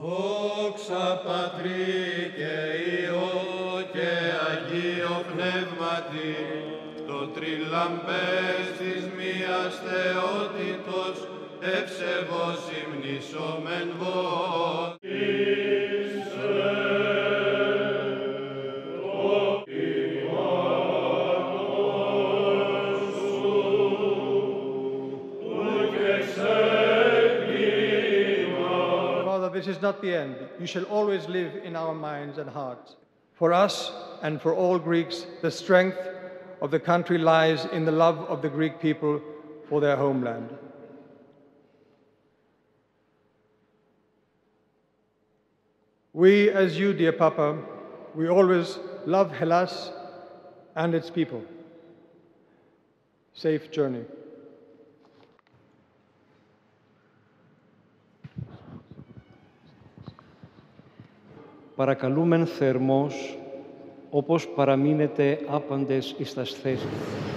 Δόξα Πατρί και Υιό και Αγίο Πνεύματι, το τριλαμπές της μίας θεότητος, ευσεβώς υμνησόμεν βod. This is not the end. You shall always live in our minds and hearts. For us and for all Greeks, the strength of the country lies in the love of the Greek people for their homeland. We, as you, dear Papa, we always love Hellas and its people. Safe journey. Παρακαλούμεν θερμός, όπως παραμείνετε άπαντες εις τας θέσεις.